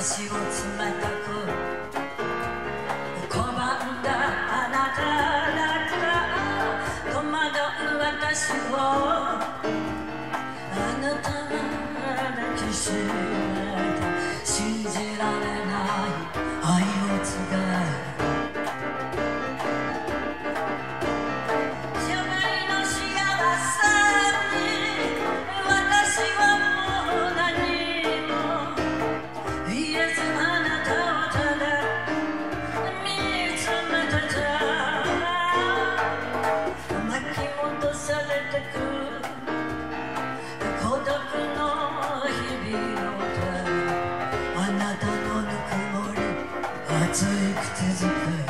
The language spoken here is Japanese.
足を冷たく拒んだあなただから。戸惑う私をあなたが抱きしめた信じられな熱いくて遣い